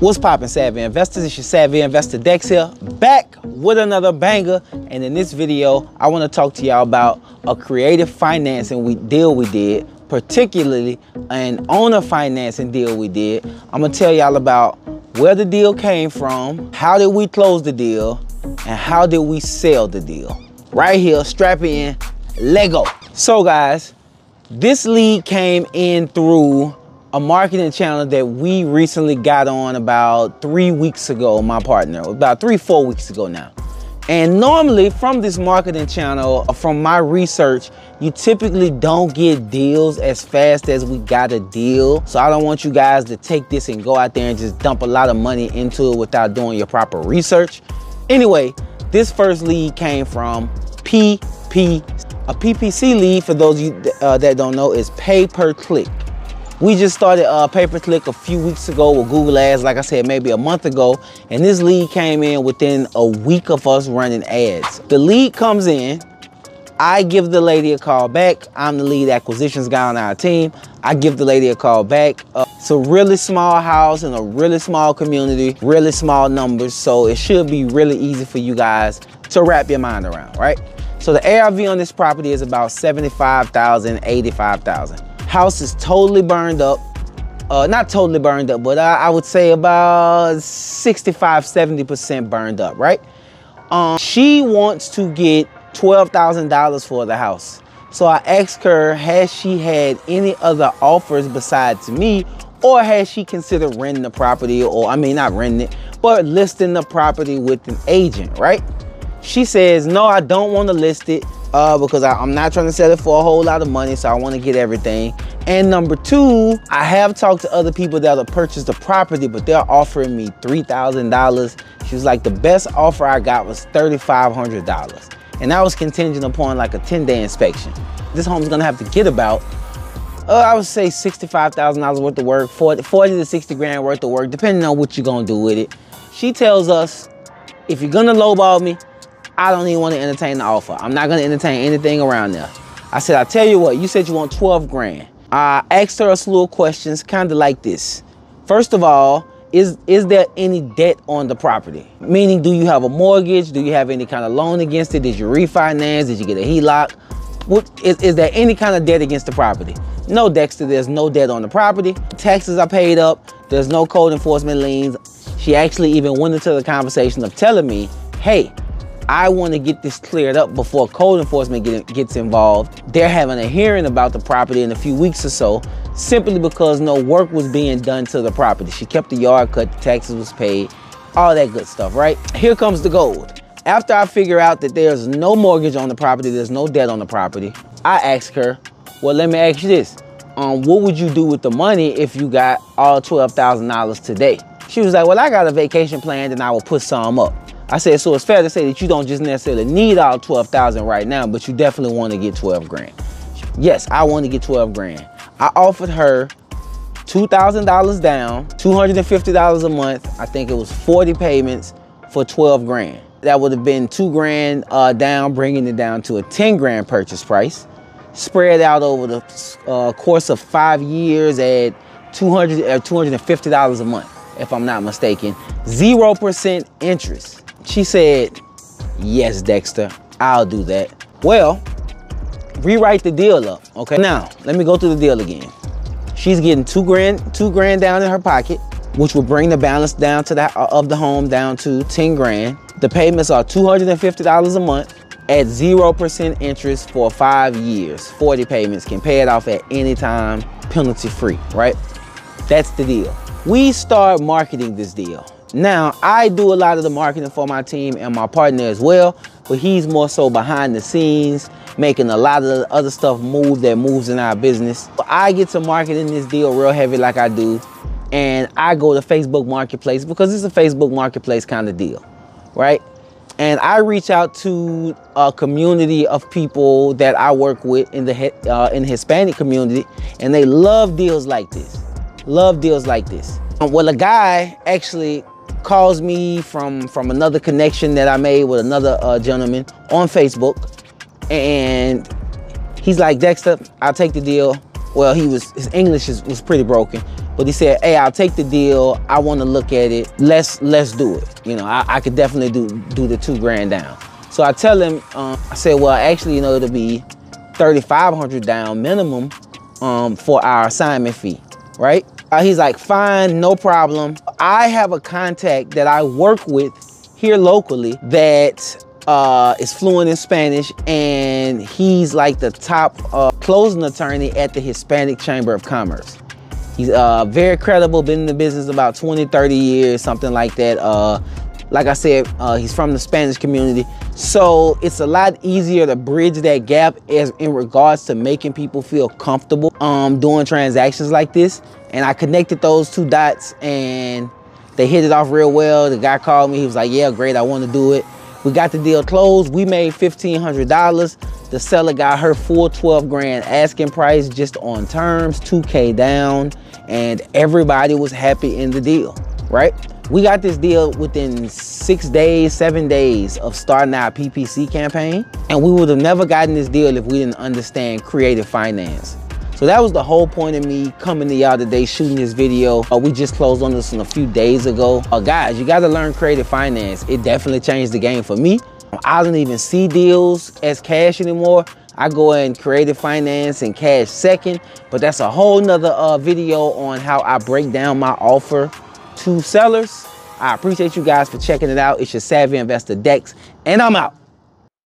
What's poppin', Savvy Investors? It's your Savvy Investor Dex here, back with another banger. And in this video, I want to talk to y'all about a creative financing we deal we did, particularly an owner financing deal we did. I'm gonna tell y'all about where the deal came from, how did we close the deal, and how did we sell the deal. Right here, strap in, Lego. So guys, this lead came in through a marketing channel that we recently got on about three weeks ago, my partner, about three, four weeks ago now. And normally from this marketing channel, uh, from my research, you typically don't get deals as fast as we got a deal. So I don't want you guys to take this and go out there and just dump a lot of money into it without doing your proper research. Anyway, this first lead came from PP. A PPC lead, for those you uh, that don't know, is pay per click. We just started uh, pay-per-click a few weeks ago with Google Ads, like I said, maybe a month ago. And this lead came in within a week of us running ads. The lead comes in, I give the lady a call back. I'm the lead acquisitions guy on our team. I give the lady a call back. Uh, it's a really small house in a really small community, really small numbers. So it should be really easy for you guys to wrap your mind around, right? So the ARV on this property is about 75,000, 85,000 house is totally burned up. Uh, not totally burned up, but I, I would say about 65, 70% burned up, right? Um, she wants to get $12,000 for the house. So I asked her, has she had any other offers besides me? Or has she considered renting the property? Or, I mean, not renting it, but listing the property with an agent, right? She says, no, I don't want to list it uh, because I, am not trying to sell it for a whole lot of money, so I want to get everything. And number two, I have talked to other people that have purchased the property, but they're offering me $3,000. She was like, the best offer I got was $3,500. And that was contingent upon like a 10 day inspection. This home's gonna have to get about, uh, I would say $65,000 worth of work, 40, 40 to 60 grand worth of work, depending on what you're gonna do with it. She tells us, if you're gonna lowball me, I don't even want to entertain the offer. I'm not gonna entertain anything around there. I said, I tell you what, you said you want 12 grand. I asked her a slew of questions, kind of like this. First of all, is is there any debt on the property? Meaning, do you have a mortgage? Do you have any kind of loan against it? Did you refinance? Did you get a HELOC? What, is, is there any kind of debt against the property? No, Dexter, there's no debt on the property. Taxes are paid up. There's no code enforcement liens. She actually even went into the conversation of telling me, hey, I want to get this cleared up before code enforcement get, gets involved. They're having a hearing about the property in a few weeks or so, simply because no work was being done to the property. She kept the yard cut, the taxes was paid, all that good stuff, right? Here comes the gold. After I figure out that there's no mortgage on the property, there's no debt on the property, I ask her, well, let me ask you this. Um, what would you do with the money if you got all $12,000 today? She was like, well, I got a vacation planned and I will put some up. I said, so it's fair to say that you don't just necessarily need all 12,000 right now, but you definitely want to get 12 grand. Yes, I want to get 12 grand. I offered her $2,000 down, $250 a month. I think it was 40 payments for 12 grand. That would have been two grand uh, down, bringing it down to a 10 grand purchase price, spread out over the uh, course of five years at 200, uh, $250 a month, if I'm not mistaken. 0% interest. She said, yes, Dexter, I'll do that. Well, rewrite the deal up, okay? Now, let me go through the deal again. She's getting two grand, two grand down in her pocket, which will bring the balance down to that uh, of the home down to 10 grand. The payments are $250 a month at 0% interest for five years. 40 payments, can pay it off at any time, penalty free, right? That's the deal. We start marketing this deal. Now, I do a lot of the marketing for my team and my partner as well, but he's more so behind the scenes, making a lot of the other stuff move that moves in our business. I get to marketing this deal real heavy like I do, and I go to Facebook Marketplace because it's a Facebook Marketplace kind of deal, right? And I reach out to a community of people that I work with in the uh, in the Hispanic community, and they love deals like this. Love deals like this. Well, a guy actually calls me from from another connection that I made with another uh, gentleman on Facebook, and he's like, Dexter, I'll take the deal. Well, he was his English is, was pretty broken, but he said, "Hey, I'll take the deal. I want to look at it. Let's let's do it. You know, I, I could definitely do do the two grand down." So I tell him, um, I said, "Well, actually, you know, it'll be thirty five hundred down minimum um, for our assignment fee, right?" Uh, he's like, "Fine, no problem. I have a contact that I work with here locally that uh, is fluent in Spanish, and he's like the top uh, closing attorney at the Hispanic Chamber of Commerce. He's uh, very credible, been in the business about 20, 30 years, something like that. Uh, like I said, uh, he's from the Spanish community. So it's a lot easier to bridge that gap as in regards to making people feel comfortable um, doing transactions like this. And I connected those two dots and they hit it off real well. The guy called me, he was like, yeah, great, I wanna do it. We got the deal closed. We made $1,500. The seller got her full 12 grand asking price just on terms, 2K down, and everybody was happy in the deal, right? We got this deal within six days, seven days of starting our PPC campaign. And we would have never gotten this deal if we didn't understand creative finance. So that was the whole point of me coming to y'all today shooting this video. Uh, we just closed on this one a few days ago. Uh, guys, you gotta learn creative finance. It definitely changed the game for me. I don't even see deals as cash anymore. I go in creative finance and cash second, but that's a whole nother uh, video on how I break down my offer to sellers. I appreciate you guys for checking it out. It's your Savvy Investor Dex, and I'm out.